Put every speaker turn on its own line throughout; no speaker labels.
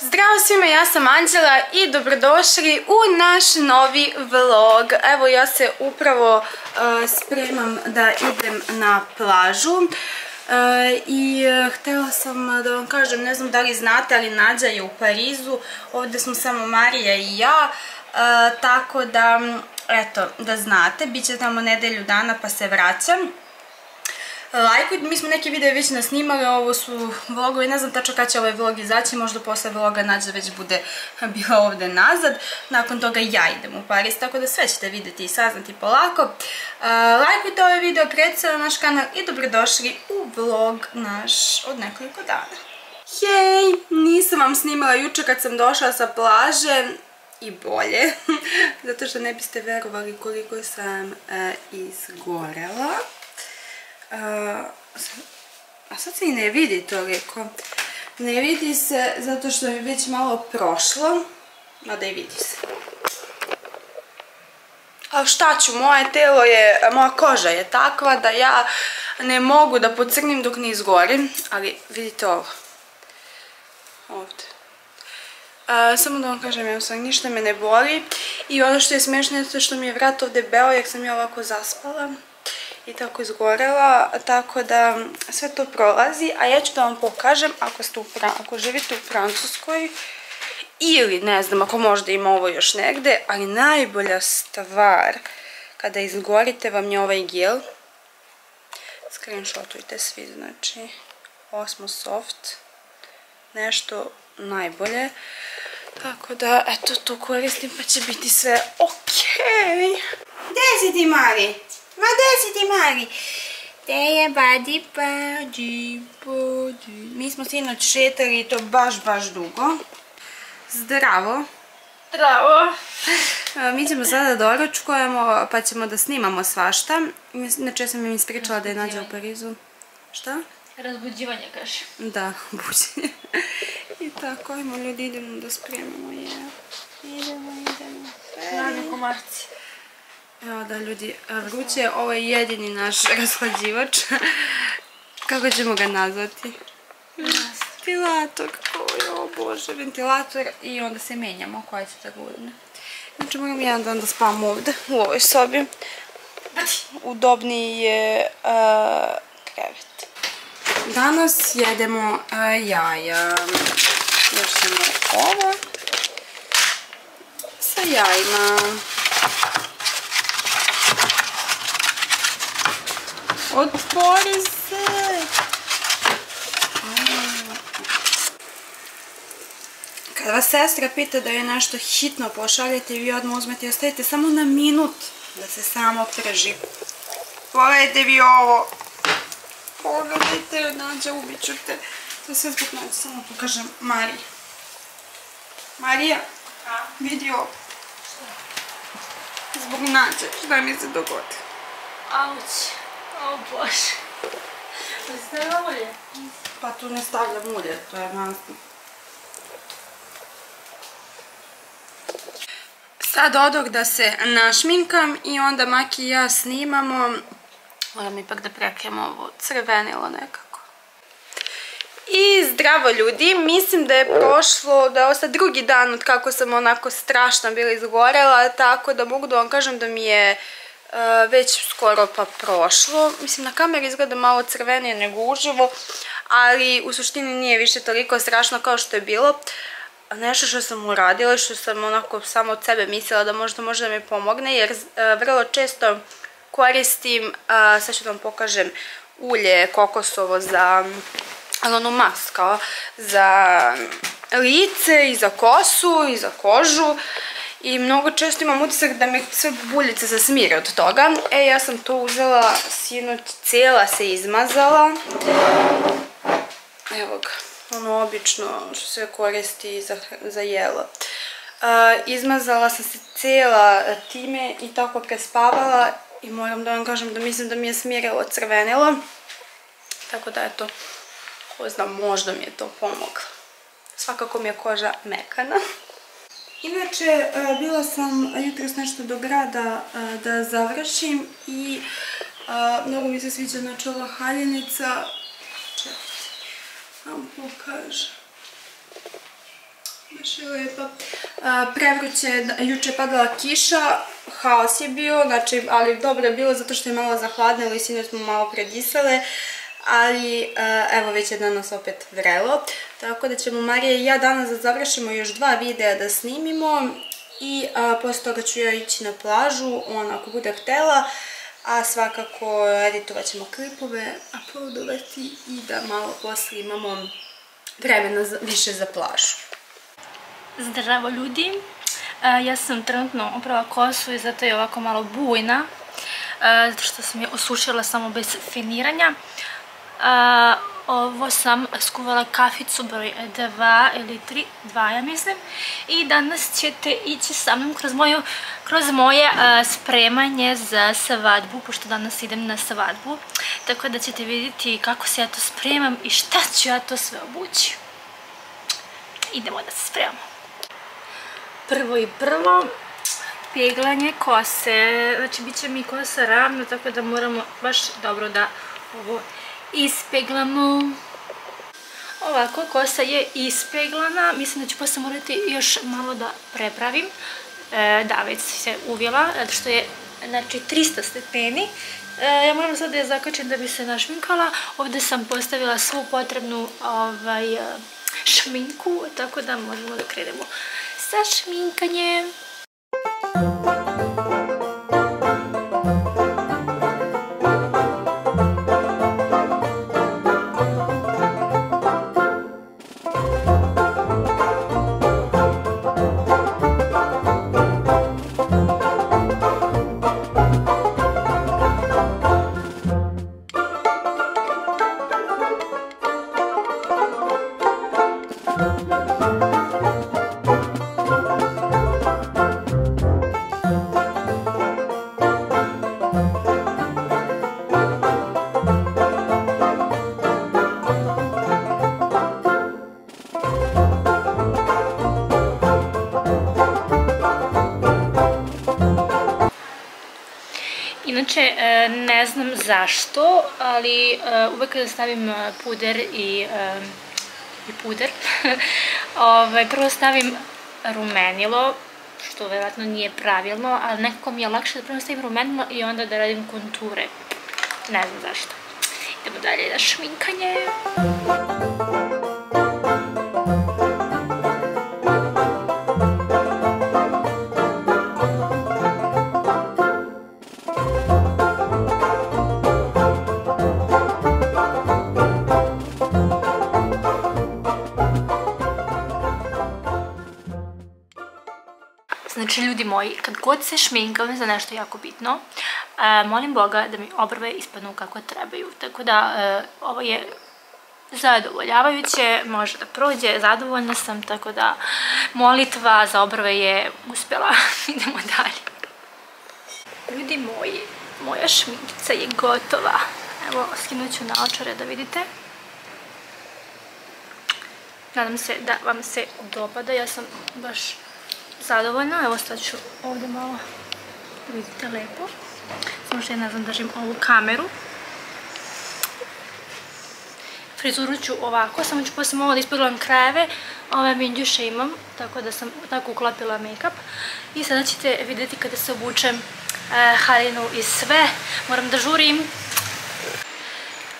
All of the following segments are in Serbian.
Zdravo svima, ja sam Anđela i dobrodošli u naš novi vlog. Evo ja se upravo uh, spremam da idem na plažu. Uh, I uh, htjela sam da vam kažem, ne znam da li znate, ali Nađa je u Parizu. Ovdje smo samo Marija i ja. Tako da, eto, da znate, bit će tamo nedelju dana pa se vraćam lajkujte, mi smo neke videe već nasnimali, ovo su vlogovi, ne znam tačno kada će ovaj vlog izaći, možda posle vloga nađe već bude bila ovde nazad, nakon toga ja idem u Paris, tako da sve ćete videti i saznati polako. Lajkujte ovaj video, predstavite na naš kanal i dobrodošli u vlog naš od nekoliko dana. Hej, nisam vam snimala juče kad sam došla sa plaže, i bolje, zato što ne biste verovali koliko sam e, izgorela. A sad se i ne vidi toliko. Ne vidi se zato što je već malo prošlo, mada i vidi se. A šta ću, moje telo je, moja koža je takva da ja ne mogu da pocrnim dok ne izgorim, ali vidite ovo. Ovdje. samo da vam kažem, evo sam, ništa me ne boli. I ono što je smiješno je što mi je vrat ovdje beo jer sam ja ovako zaspala i tako izgorela, tako da sve to prolazi, a ja ću da vam pokažem ako, ste u, ako živite u Francuskoj ili ne znam ako možda ima ovo još negde, ali najbolja stvar kada izgorite vam je ovaj gel. Screenshotujte svi, znači Osmo Soft, nešto najbolje. Tako da, eto, to koristim pa će biti sve okej. Gdje si ti, Mari? Ma gdje si ti mali? Gdje je badi badi badi? Mi smo sinoć šetali to baš baš dugo. Zdravo. Zdravo. Mi ćemo sada da doručkujemo pa ćemo da snimamo svašta. Inače ja sam im ispričala da je nađa u Parizu. Šta?
Razbuđivanje kaže.
Da, buđenje. I tako, ajmo ljudi, idemo da spremamo je. Idemo, idemo.
Naravno komarci.
Evo da ljudi, vruće, ovo je jedini naš rashlađivač. Kako ćemo ga nazvati? Ventilator, o bože, ventilator i onda se menjamo koja će da godine. Znači moram jedan dan da spavam ovde, u ovoj sobi. Udobniji je krevet. Danas jedemo jaja. Još ćemo ovo sa jajima. Otvori se! Kada vas sestra pita da je nešto hitno pošaljete i vi odmah uzmete i ostavite samo na minut da se samo prži. Pogledajte vi ovo! Pogledajte, nađa, ubit ću te. To sve zbog nađa, samo pokažem Mariji. Marija, vidi ovo. Zbog nađe, šta mi se dogodi?
Auć. Bože. Pa stavila ulje?
Pa tu ne stavljam ulje, to je masno. Sad odog da se našminkam i onda Maki i ja snimamo. Moram ipak da prekem ovo crvenilo nekako. I zdravo ljudi, mislim da je prošlo, da je ostao drugi dan od kako sam onako strašno bila izgorela, tako da mogu da vam kažem da mi je već skoro pa prošlo. Mislim, na kameri izgleda malo crvenije nego uživo, ali u suštini nije više toliko strašno kao što je bilo. Nešto što sam uradila, što sam onako samo od sebe mislila da možda može da mi pomogne, jer e, vrlo često koristim, sad ću da vam pokažem, ulje kokosovo za ono maska za lice i za kosu i za kožu i mnogo često imam utisak da mi sve buljice se smire od toga. E, ja sam to uzela sinoć, cijela se izmazala. Evo ga, ono obično što se koristi za, za jelo. izmazala sam se cijela time i tako prespavala i moram da vam kažem da mislim da mi je smirilo crvenilo. Tako da eto, ko zna, možda mi je to pomoglo. Svakako mi je koža mekana. Inače, e, bila sam jutros nešto do grada e, da završim i e, mnogo mi se sviđa znači ova haljenica. Čekajte, vam pokažem. baš je lepa. A, prevruće, juče je padala kiša, haos je bio, znači, ali dobro je bilo zato što je malo zahladnilo i sinoć smo malo predisale. Ali, a, evo, već je danas opet vrelo. Tako da ćemo Marija i ja danas da završimo još dva videa da snimimo. I a, posle toga ću ja ići na plažu, on ako bude htela. A svakako editovat ćemo klipove, uploadovati i da malo posle imamo vremena više za plažu.
Zdravo ljudi. E, ja sam trenutno uprava kosu i zato je ovako malo bujna. e, zato što sam je osušila samo bez finiranja. E, ovo sam skuvala kaficu broj 2 ili 3, 2 ja mislim. I danas ćete ići sa mnom kroz, kroz moje spremanje za svadbu, pošto danas idem na svadbu. Tako da ćete vidjeti kako se ja to spremam i šta ću ja to sve obući. Idemo da se spremamo. Prvo i prvo, peglanje kose. Znači, bit će mi kosa ravna, tako da moramo baš dobro da ovo ispeglamo. Ovako, kosa je ispeglana. Mislim da ću posle morati još malo da prepravim. E, da, već se uvjela, zato što je znači, 300 stepeni. E, ja moram sad da je zakačem da bi se našminkala. Ovdje sam postavila svu potrebnu ovaj, e, šminku, tako da možemo da krenemo sa šminkanjem. Inače, e, ne znam zašto, ali e, uvek kada stavim e, puder i, i puder, ovaj, prvo stavim rumenilo, što verovatno nije pravilno, ali nekako mi je lakše da prvo stavim rumenilo i onda da radim konture. Ne znam zašto. Idemo dalje na šminkanje. Znači, ljudi moji, kad god se šminkam za nešto jako bitno, e, molim Boga da mi obrve ispadnu kako trebaju. Tako da, e, ovo je zadovoljavajuće, može da prođe, zadovoljna sam, tako da molitva za obrve je uspjela. Idemo dalje. Ljudi moji, moja šminkica je gotova. Evo, skinut ću naočare da vidite. Nadam se da vam se dopada, ja sam baš zadovoljna. Evo sad ću ovdje malo vidite lepo. Samo što ja ne znam držim ovu kameru. Frizuru ću ovako, samo ću poslije malo da ispeglam krajeve. Ove minđuše imam, tako da sam tako uklopila make-up. I sada ćete vidjeti kada se obučem e, haljinu i sve. Moram da žurim.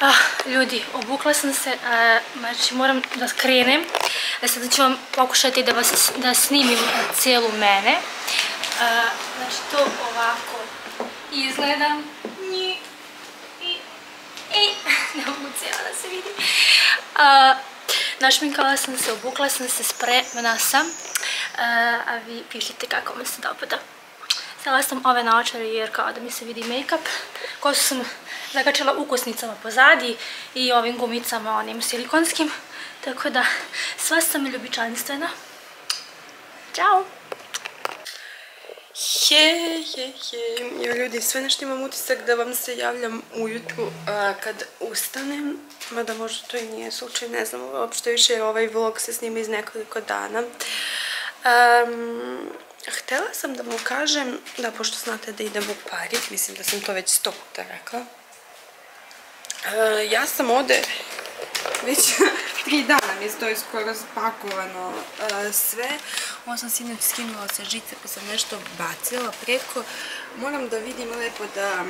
Ah, ljudi, obukla sam se, e, znači moram da krenem. E, sada ću vam pokušati da, vas, da snimim cijelu mene. E, znači to ovako izgleda. Nji. I, i, ne mogu cijela da se vidi. A, našminkala sam se, obukla sam se, spremna sam. A, a vi pišite kako mi se dopada. Stavila sam ove naočare jer kao da mi se vidi make-up. Kosu sam zakačila ukusnicama pozadi i ovim gumicama onim silikonskim. Tako da, sva sam ljubičanstvena. Ćao!
Je, je, je. Jo, ljudi, sve nešto imam utisak da vam se javljam ujutru kad ustanem, mada možda to i nije slučaj, ne znam uopšte više, ovaj vlog se snima iz nekoliko dana. Um, htela sam da mu kažem, da pošto znate da idem u Pariz, mislim da sam to već sto puta rekla, Uh, ja sam ovde već tri dana mi to skoro spakovano e, sve. Ovo sam sinoć skinula sa žice pa sam nešto bacila preko. Moram da vidim lepo da,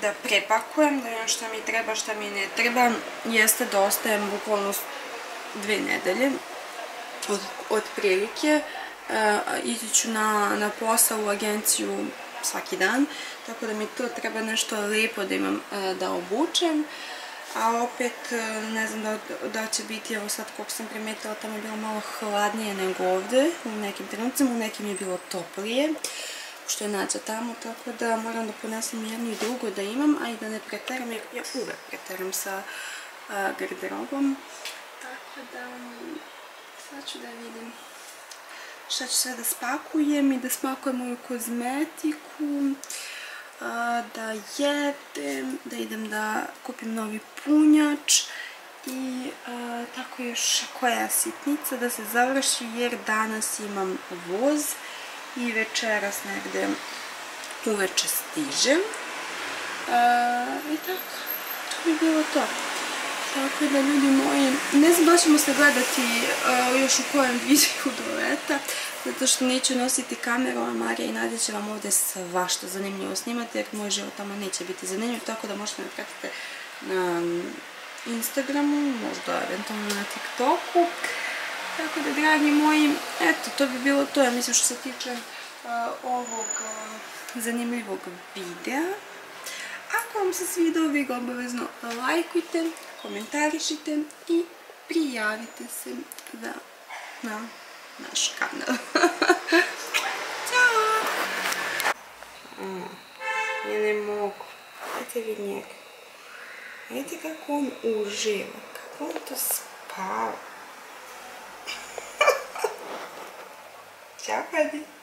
da prepakujem, da imam šta mi treba, šta mi ne treba. Jeste da ostajem bukvalno dve nedelje od, od prilike. E, ići ću na, na posao u agenciju svaki dan, tako da mi to treba nešto lepo da imam e, da obučem. A opet, e, ne znam da, da će biti, evo sad koliko sam primetila, tamo je bilo malo hladnije nego ovde, u nekim trenucima, u nekim je bilo toplije, što je nađa tamo, tako da moram da ponesem jedno i drugo da imam, a i da ne preteram, jer ja uvek preteram sa garderobom. Tako da, sad ću da vidim šta ću sve da spakujem i da spakujem moju kozmetiku, da jedem, da idem da kupim novi punjač i tako još koja sitnica da se završi jer danas imam voz i večeras negde uveče stižem. I tako, to bi bilo to. Tako da ljudi moji, ne znam da ćemo se gledati uh, još u kojem videu do leta, zato što neću nositi kameru, a Marija i Nadja će vam ovde svašta zanimljivo snimati, jer moj život tamo neće biti zanimljiv, tako da možete me pratite na um, Instagramu, možda eventualno na TikToku. Tako da, dragi moji, eto, to bi bilo to, ja mislim što se tiče uh, ovog uh, zanimljivog videa. Ako vam se svidao, vi ga obavezno lajkujte, komentarišite i prijavite se za, na naš kanal. Ćao! Mm, ja ne mogu. Vidite vi njega. Vidite kako on uživa, kako on to spava. Ćao, Hadi.